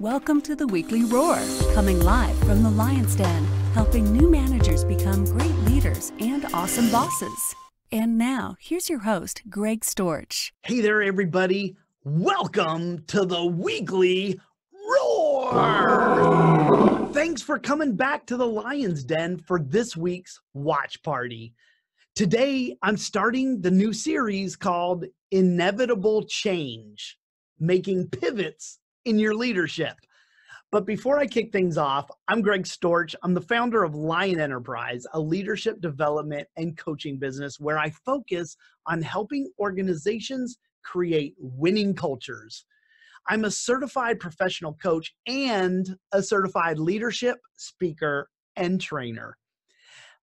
Welcome to the Weekly Roar, coming live from the Lion's Den, helping new managers become great leaders and awesome bosses. And now, here's your host, Greg Storch. Hey there, everybody. Welcome to the Weekly Roar. Thanks for coming back to the Lion's Den for this week's watch party. Today, I'm starting the new series called Inevitable Change Making Pivots in your leadership. But before I kick things off, I'm Greg Storch. I'm the founder of Lion Enterprise, a leadership development and coaching business where I focus on helping organizations create winning cultures. I'm a certified professional coach and a certified leadership speaker and trainer.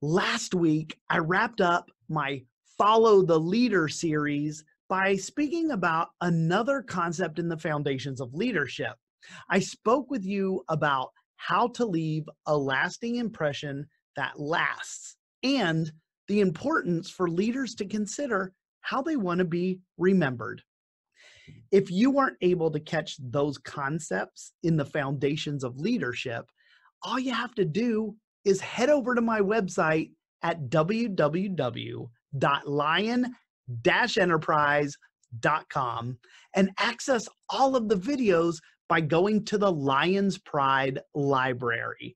Last week, I wrapped up my Follow the Leader series by speaking about another concept in the foundations of leadership. I spoke with you about how to leave a lasting impression that lasts and the importance for leaders to consider how they want to be remembered. If you weren't able to catch those concepts in the foundations of leadership, all you have to do is head over to my website at www.lion enterprise.com and access all of the videos by going to the Lion's Pride Library.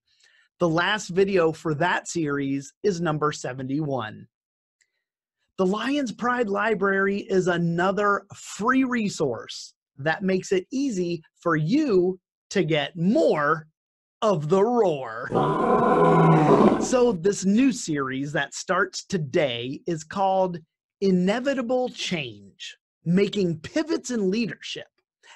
The last video for that series is number 71. The Lion's Pride Library is another free resource that makes it easy for you to get more of the roar. So, this new series that starts today is called inevitable change, making pivots in leadership.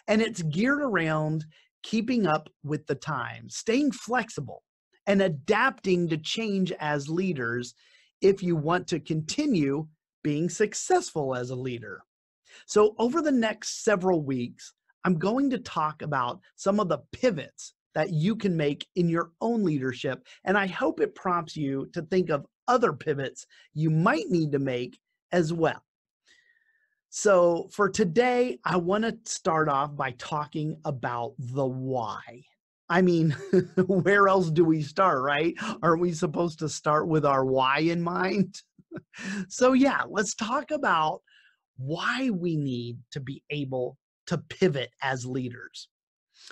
And it's geared around keeping up with the times, staying flexible, and adapting to change as leaders if you want to continue being successful as a leader. So, over the next several weeks, I'm going to talk about some of the pivots that you can make in your own leadership. And I hope it prompts you to think of other pivots you might need to make as well. So, for today, I want to start off by talking about the why. I mean, where else do we start, right? Aren't we supposed to start with our why in mind? so, yeah, let's talk about why we need to be able to pivot as leaders.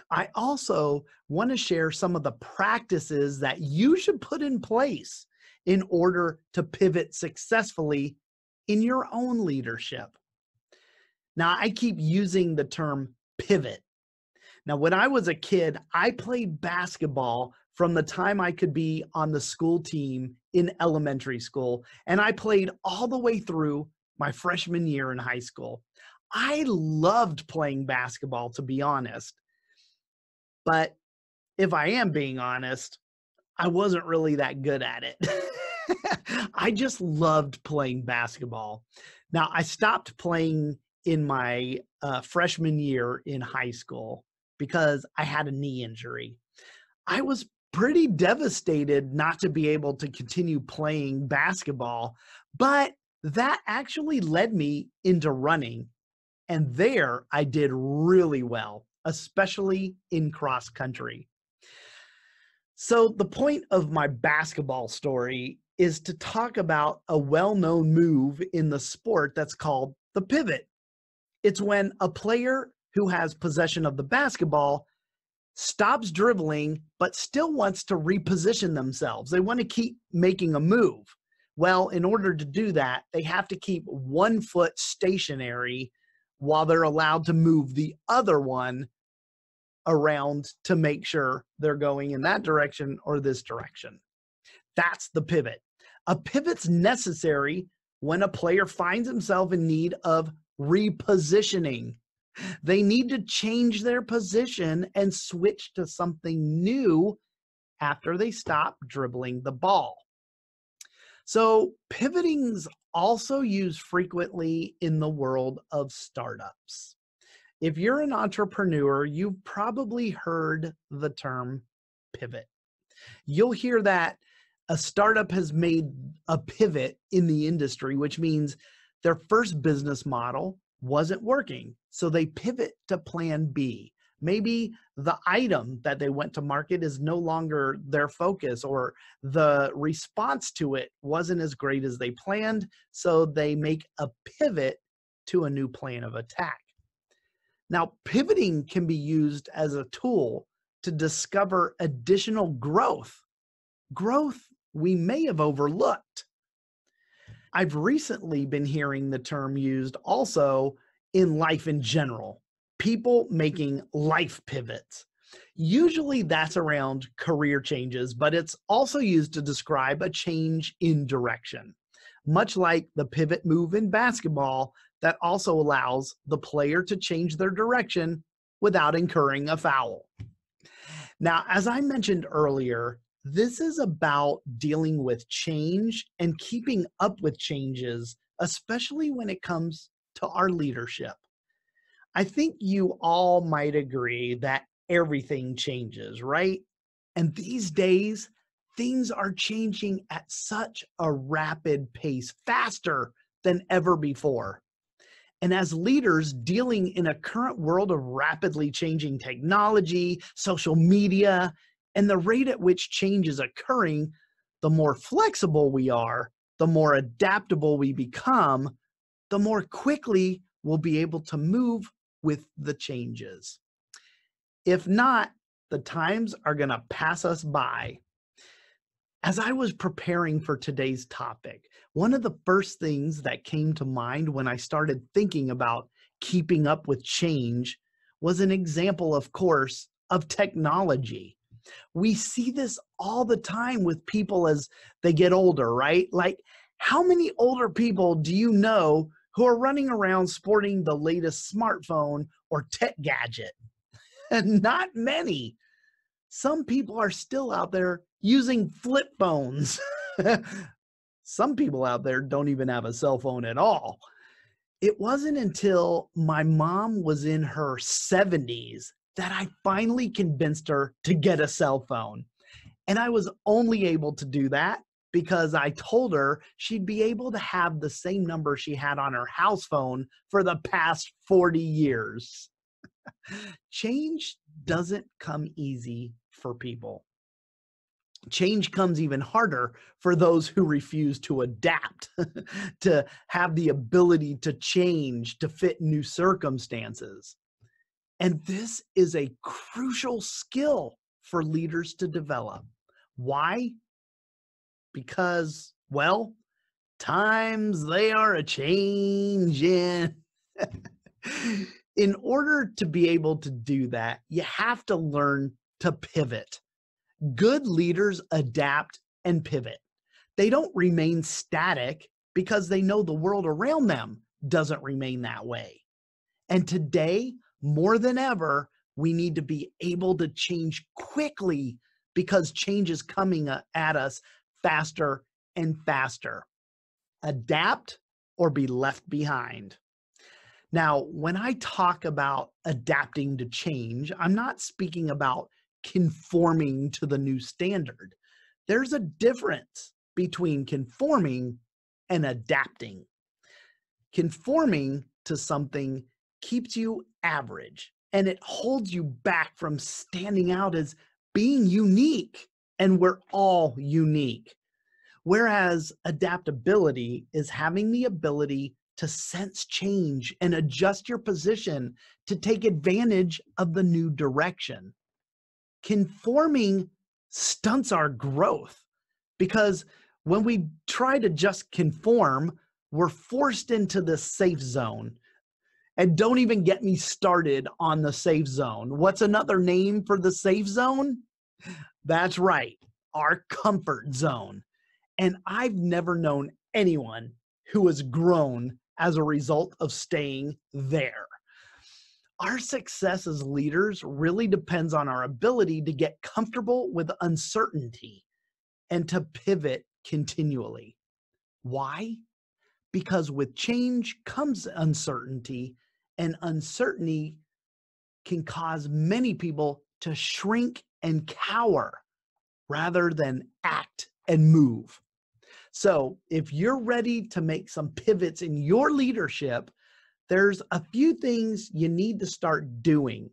I also want to share some of the practices that you should put in place in order to pivot successfully in your own leadership. Now, I keep using the term pivot. Now, when I was a kid, I played basketball from the time I could be on the school team in elementary school, and I played all the way through my freshman year in high school. I loved playing basketball, to be honest. But if I am being honest, I wasn't really that good at it. I just loved playing basketball. Now, I stopped playing in my uh, freshman year in high school because I had a knee injury. I was pretty devastated not to be able to continue playing basketball, but that actually led me into running. And there I did really well, especially in cross country. So, the point of my basketball story is to talk about a well known move in the sport that's called the pivot. It's when a player who has possession of the basketball stops dribbling but still wants to reposition themselves. They want to keep making a move. Well, in order to do that, they have to keep one foot stationary while they're allowed to move the other one around to make sure they're going in that direction or this direction. That's the pivot. A pivot's necessary when a player finds himself in need of repositioning. They need to change their position and switch to something new after they stop dribbling the ball. So, pivoting's also used frequently in the world of startups. If you're an entrepreneur, you've probably heard the term pivot. You'll hear that a startup has made a pivot in the industry, which means their first business model wasn't working. So they pivot to plan B. Maybe the item that they went to market is no longer their focus, or the response to it wasn't as great as they planned. So they make a pivot to a new plan of attack. Now, pivoting can be used as a tool to discover additional growth, growth we may have overlooked. I've recently been hearing the term used also in life in general people making life pivots. Usually that's around career changes, but it's also used to describe a change in direction, much like the pivot move in basketball that also allows the player to change their direction without incurring a foul. Now, as I mentioned earlier, this is about dealing with change and keeping up with changes, especially when it comes to our leadership. I think you all might agree that everything changes, right? And these days, things are changing at such a rapid pace, faster than ever before. And as leaders dealing in a current world of rapidly changing technology, social media, and the rate at which change is occurring, the more flexible we are, the more adaptable we become, the more quickly we'll be able to move with the changes. If not, the times are going to pass us by. As I was preparing for today's topic, one of the first things that came to mind when I started thinking about keeping up with change was an example, of course, of technology. We see this all the time with people as they get older, right? Like, how many older people do you know who are running around sporting the latest smartphone or tech gadget. Not many. Some people are still out there using flip phones. Some people out there don't even have a cell phone at all. It wasn't until my mom was in her 70s that I finally convinced her to get a cell phone. And I was only able to do that because I told her she'd be able to have the same number she had on her house phone for the past 40 years. Change doesn't come easy for people. Change comes even harder for those who refuse to adapt, to have the ability to change to fit new circumstances. And this is a crucial skill for leaders to develop. Why? because, well, times they are a changing. In order to be able to do that, you have to learn to pivot. Good leaders adapt and pivot. They don't remain static because they know the world around them doesn't remain that way. And today, more than ever, we need to be able to change quickly because change is coming uh, at us faster and faster. Adapt or be left behind. Now, when I talk about adapting to change, I'm not speaking about conforming to the new standard. There's a difference between conforming and adapting. Conforming to something keeps you average and it holds you back from standing out as being unique and we're all unique. Whereas adaptability is having the ability to sense change and adjust your position to take advantage of the new direction. Conforming stunts our growth because when we try to just conform, we're forced into the safe zone. And don't even get me started on the safe zone. What's another name for the safe zone? That's right, our comfort zone. And I've never known anyone who has grown as a result of staying there. Our success as leaders really depends on our ability to get comfortable with uncertainty and to pivot continually. Why? Because with change comes uncertainty, and uncertainty can cause many people to shrink and cower rather than act and move. So, if you're ready to make some pivots in your leadership, there's a few things you need to start doing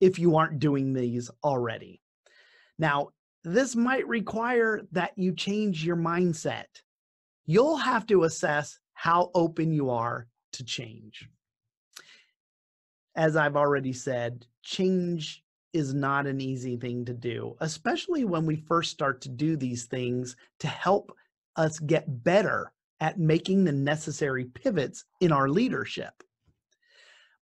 if you aren't doing these already. Now, this might require that you change your mindset. You'll have to assess how open you are to change. As I've already said, change is not an easy thing to do, especially when we first start to do these things to help us get better at making the necessary pivots in our leadership.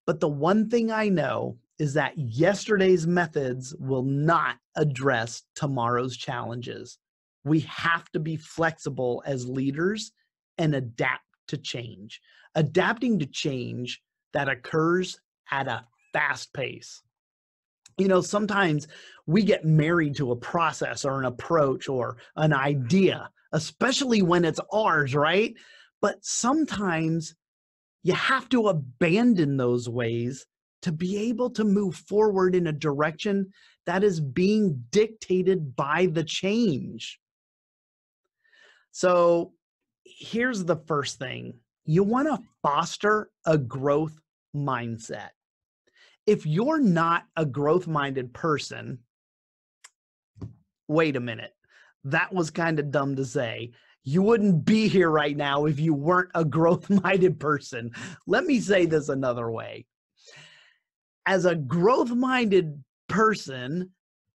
But the one thing I know is that yesterday's methods will not address tomorrow's challenges. We have to be flexible as leaders and adapt to change, adapting to change that occurs at a fast pace. You know, sometimes we get married to a process or an approach or an idea, especially when it's ours, right? But sometimes you have to abandon those ways to be able to move forward in a direction that is being dictated by the change. So here's the first thing you want to foster a growth mindset. If you're not a growth minded person, wait a minute. That was kind of dumb to say. You wouldn't be here right now if you weren't a growth minded person. Let me say this another way as a growth minded person,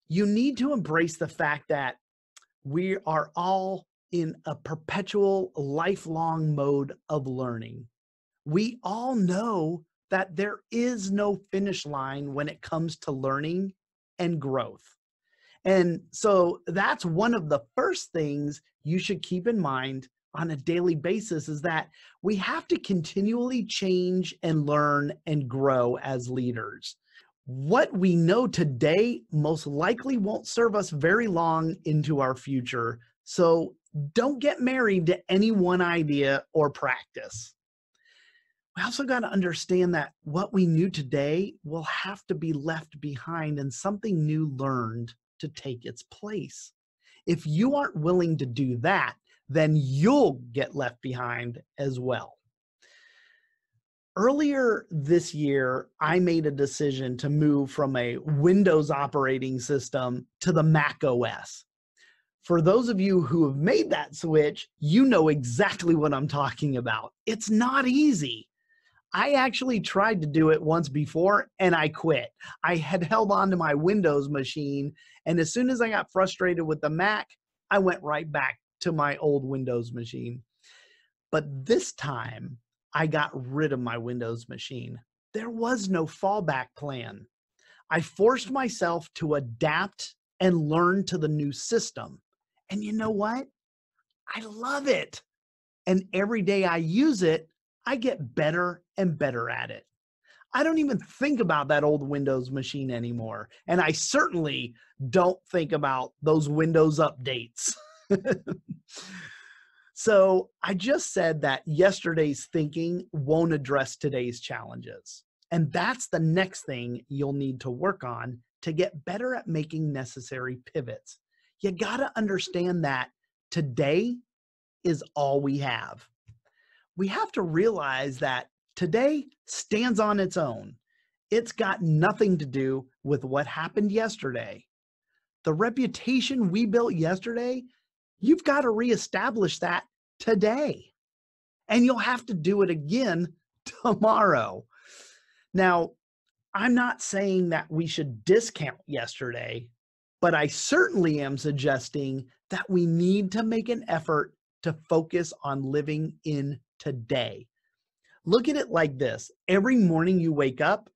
you need to embrace the fact that we are all in a perpetual lifelong mode of learning. We all know that there is no finish line when it comes to learning and growth. And so that's one of the first things you should keep in mind on a daily basis is that we have to continually change and learn and grow as leaders. What we know today most likely won't serve us very long into our future. So don't get married to any one idea or practice. We also got to understand that what we knew today will have to be left behind and something new learned to take its place. If you aren't willing to do that, then you'll get left behind as well. Earlier this year, I made a decision to move from a Windows operating system to the Mac OS. For those of you who have made that switch, you know exactly what I'm talking about. It's not easy. I actually tried to do it once before and I quit. I had held on to my Windows machine, and as soon as I got frustrated with the Mac, I went right back to my old Windows machine. But this time, I got rid of my Windows machine. There was no fallback plan. I forced myself to adapt and learn to the new system. And you know what? I love it. And every day I use it, I get better and better at it. I don't even think about that old Windows machine anymore. And I certainly don't think about those Windows updates. so I just said that yesterday's thinking won't address today's challenges. And that's the next thing you'll need to work on to get better at making necessary pivots. You got to understand that today is all we have. We have to realize that today stands on its own. It's got nothing to do with what happened yesterday. The reputation we built yesterday You've got to reestablish that today. And you'll have to do it again tomorrow. Now, I'm not saying that we should discount yesterday, but I certainly am suggesting that we need to make an effort to focus on living in today. Look at it like this every morning you wake up,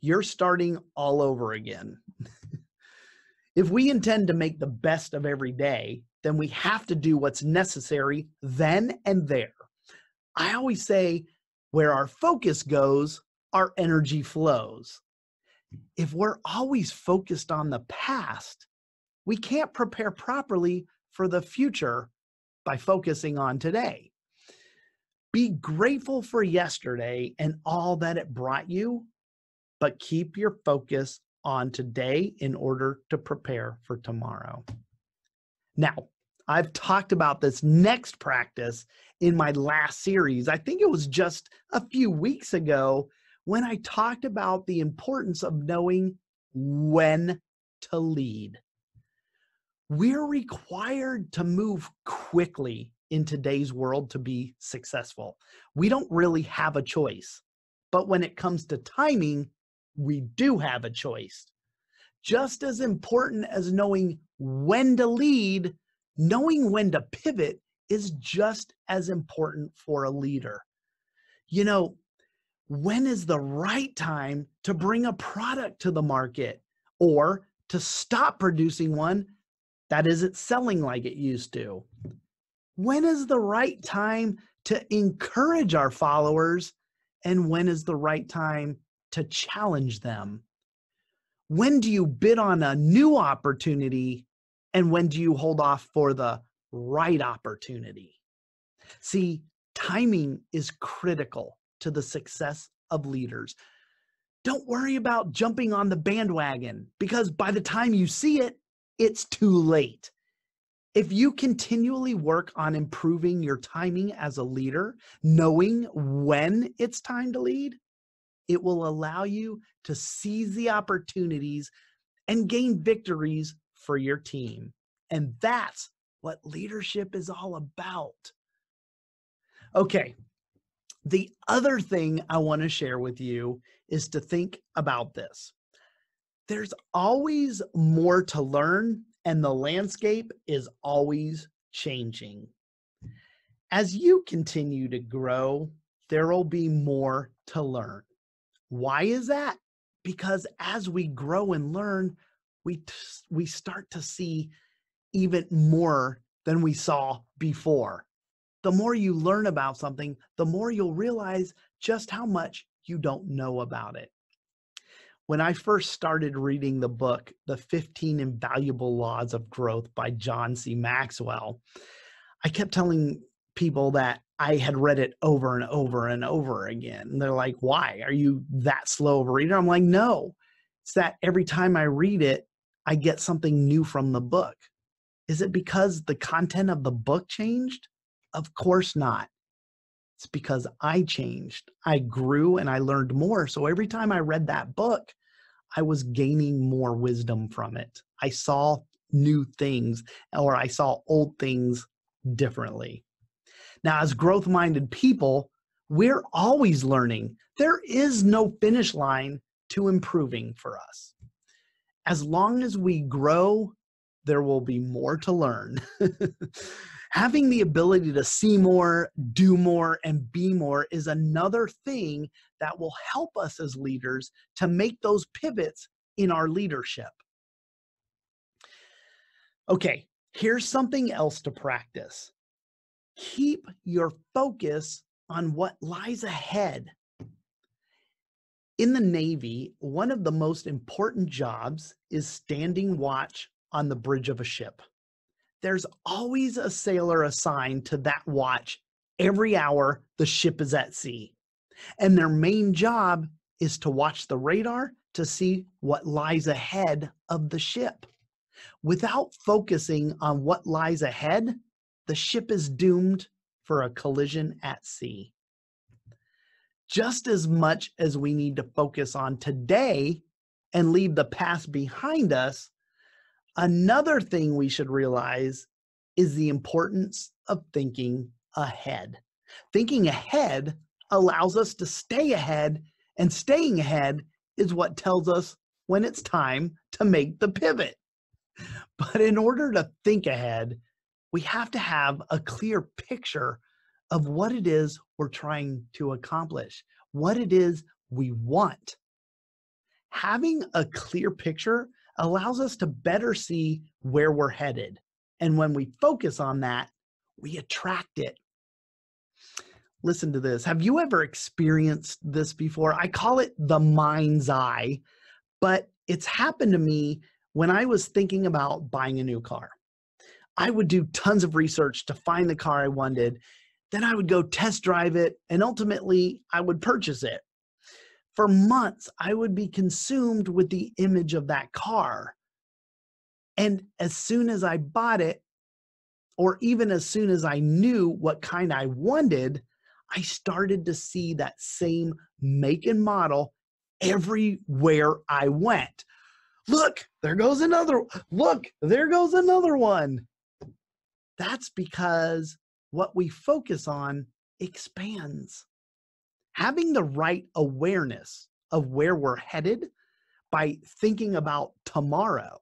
you're starting all over again. if we intend to make the best of every day, then we have to do what's necessary then and there. I always say, where our focus goes, our energy flows. If we're always focused on the past, we can't prepare properly for the future by focusing on today. Be grateful for yesterday and all that it brought you, but keep your focus on today in order to prepare for tomorrow. Now, I've talked about this next practice in my last series. I think it was just a few weeks ago when I talked about the importance of knowing when to lead. We're required to move quickly in today's world to be successful. We don't really have a choice. But when it comes to timing, we do have a choice. Just as important as knowing when to lead, knowing when to pivot is just as important for a leader. You know, when is the right time to mm. bring a product to the market or to stop producing one that isn't selling like it used to? When is the right time to encourage our followers and when is the right time to challenge them? When do you bid on a new opportunity and when do you hold off for the right opportunity? See, timing is critical to the success of leaders. Don't worry about jumping on the bandwagon because by the time you see it, it's too late. If you continually work on improving your timing as a leader, knowing when it's time to lead, it will allow you to seize the opportunities and gain victories for your team. And that's what leadership is all about. Okay, the other thing I want to share with you is to think about this. There's always more to learn, and the landscape is always changing. As you continue to grow, there will be more to learn. Why is that? Because as we grow and learn, we, we start to see even more than we saw before the more you learn about something, the more you'll realize just how much you don't know about it. When I first started reading the book, The 15 Invaluable Laws of Growth by John C. Maxwell, I kept telling people that I had read it over and over and over again. And they're like, why? Are you that slow of a reader? I'm like, no. It's that every time I read it, I get something new from the book. Is it because the content of the book changed? Of course not. It's because I changed. I grew and I learned more. So every time I read that book, I was gaining more wisdom from it. I saw new things or I saw old things differently. Now, as growth minded people, we're always learning. There is no finish line to improving for us. As long as we grow, there will be more to learn. having the ability to see more, do more, and be more is another thing that will help us as leaders to make those pivots in our leadership. Okay, here's something else to practice. Keep your focus on what lies ahead. In the Navy, one of the most important jobs is standing watch on the bridge of a ship there's always a sailor assigned to that watch every hour the ship is at sea. And their main job is to watch the radar to see what lies ahead of the ship. Without focusing on what lies ahead, the ship is doomed for a collision at sea. Just as much as we need to focus on today and leave the past behind us, Another thing we should realize is the importance of thinking ahead. Thinking ahead allows us to stay ahead, and staying ahead is what tells us when it's time to make the pivot. But in order to think ahead, we have to have a clear picture of what it is we're trying to accomplish, what it is we want. Having a clear picture allows us to better see where we're headed. And when we focus on that, we attract it. Listen to this. Have you ever experienced this before? I call it the mind's eye, but it's happened to me when I was thinking about buying a new car. I would do tons of research to find the car I wanted. Then I would go test drive it, and ultimately I would purchase it for months, I would be consumed with the image of that car. And as soon as I bought it, or even as soon as I knew what kind I wanted, I started to see that same make and model everywhere I went. look, there goes another. Look, there goes another one. That's because what we focus on expands. Having the right awareness of where we're headed by thinking about tomorrow,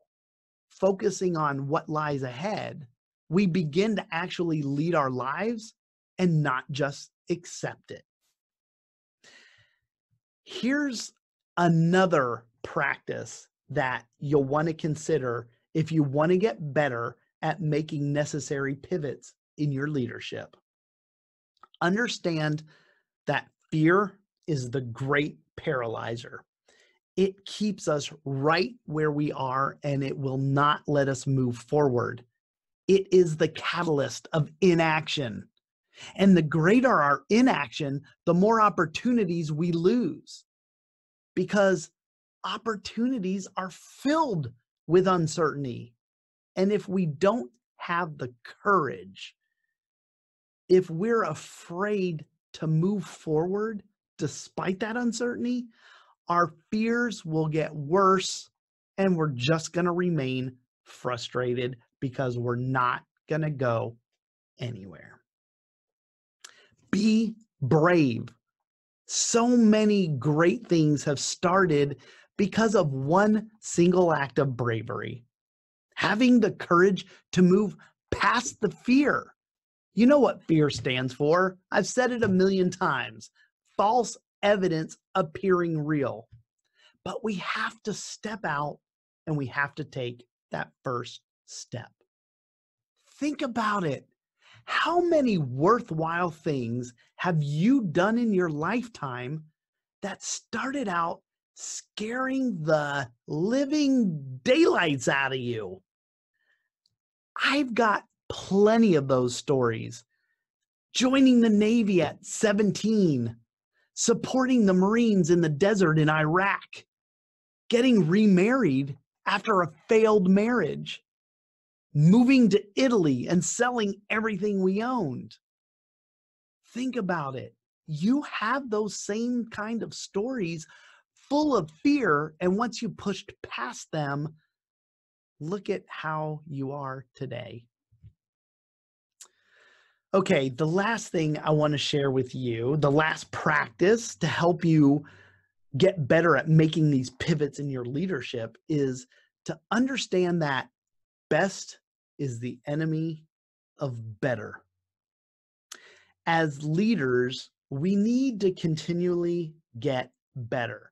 focusing on what lies ahead, we begin to actually lead our lives and not just accept it. Here's another practice that you'll want to consider if you want to get better at making necessary pivots in your leadership. Understand that fear is the great paralyzer. It keeps us right where we are and it will not let us move forward. It is the catalyst of inaction. And the greater our inaction, the more opportunities we lose because opportunities are filled with uncertainty. And if we don't have the courage, if we're afraid to move forward despite that uncertainty, our fears will get worse and we're just going to remain frustrated because we're not going to go anywhere. Be brave. So many great things have started because of one single act of bravery. Having the courage to move past the fear. You know what fear stands for. I've said it a million times false evidence appearing real. But we have to step out and we have to take that first step. Think about it. How many worthwhile things have you done in your lifetime that started out scaring the living daylights out of you? I've got plenty of those stories. Joining the Navy at 17, supporting the Marines in the desert in Iraq, getting remarried after a failed marriage, moving to Italy and selling everything we owned. Think about it. You have those same kind of stories full of fear. And once you pushed past them, look at how you are today. Okay, the last thing I want to share with you, the last practice to help you get better at making these pivots in your leadership is to understand that best is the enemy of better. As leaders, we need to continually get better.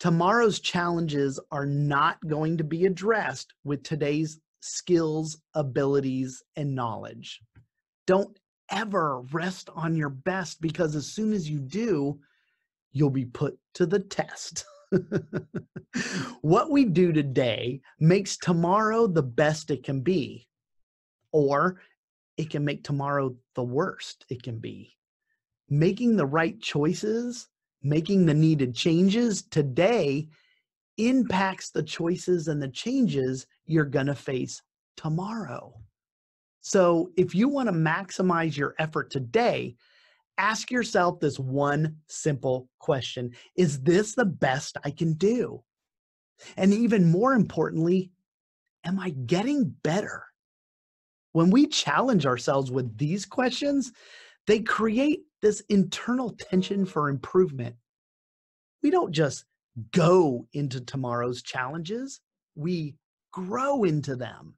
Tomorrow's challenges are not going to be addressed with today's skills, abilities, and knowledge. Don't ever rest on your best because as soon as you do, you'll be put to the test. what we do today makes tomorrow the best it can be, or it can make tomorrow the worst it can be. Making the right choices, making the needed changes today impacts the choices and the changes you're going to face tomorrow. So, if you want to maximize your effort today, ask yourself this one simple question Is this the best I can do? And even more importantly, am I getting better? When we challenge ourselves with these questions, they create this internal tension for improvement. We don't just go into tomorrow's challenges, we grow into them.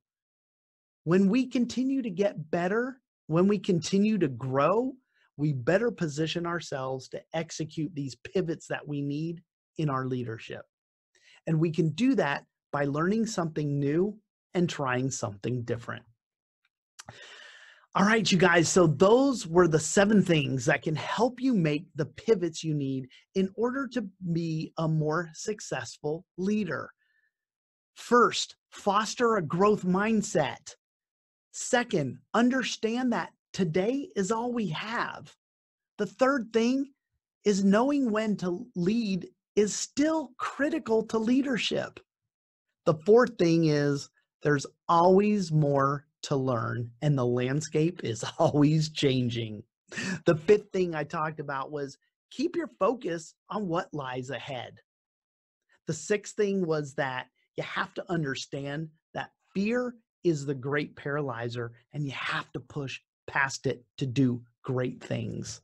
When we continue to get better, when we continue to grow, we better position ourselves to execute these pivots that we need in our leadership. And we can do that by learning something new and trying something different. All right, you guys. So, those were the seven things that can help you make the pivots you need in order to be a more successful leader. First, foster a growth mindset. Second, understand that today is all we have. The third thing is knowing when to lead is still critical to leadership. The fourth thing is there's always more to learn and the landscape is always changing. The fifth thing I talked about was keep your focus on what lies ahead. The sixth thing was that you have to understand that fear is the great paralyzer and you have to push past it to do great things.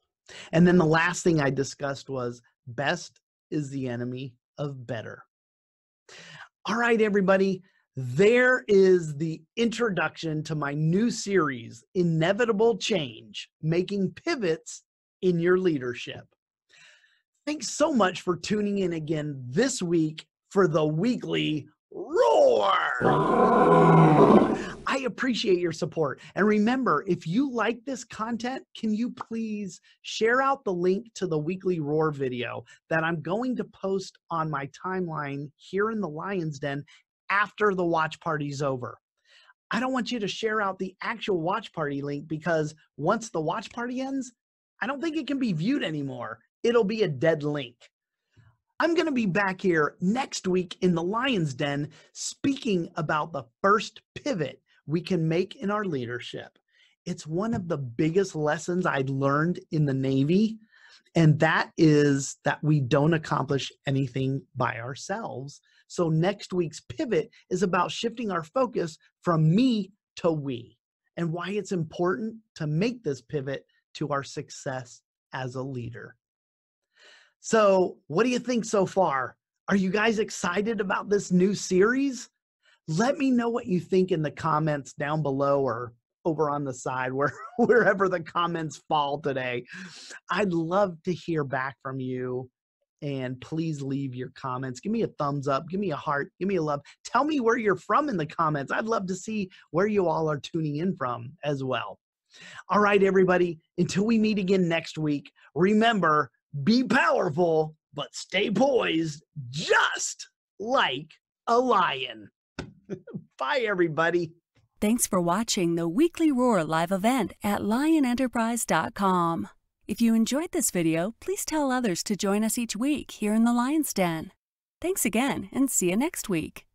And then the last thing I discussed was best is the enemy of better. All right, everybody, there is the introduction to my new series, Inevitable Change Making Pivots in Your Leadership. Thanks so much for tuning in again this week for the weekly roar. I appreciate your support. And remember, if you like this content, can you please share out the link to the weekly roar video that I'm going to post on my timeline here in the Lion's Den after the watch party's over? I don't want you to share out the actual watch party link because once the watch party ends, I don't think it can be viewed anymore. It'll be a dead link. I'm going to be back here next week in the Lion's Den speaking about the first pivot we can make in our leadership. It's one of the biggest lessons I learned in the Navy, and that is that we don't accomplish anything by ourselves. So, next week's pivot is about shifting our focus from me to we, and why it's important to make this pivot to our success as a leader. So, what do you think so far? Are you guys excited about this new series? Let me know what you think in the comments down below or over on the side where wherever the comments fall today. I'd love to hear back from you and please leave your comments. Give me a thumbs up, give me a heart, give me a love. Tell me where you're from in the comments. I'd love to see where you all are tuning in from as well. All right, everybody, until we meet again next week, remember be powerful, but stay poised just like a lion. Bye, everybody. Thanks for watching the Weekly Roar live event at lionenterprise.com. If you enjoyed this video, please tell others to join us each week here in the Lion's Den. Thanks again and see you next week.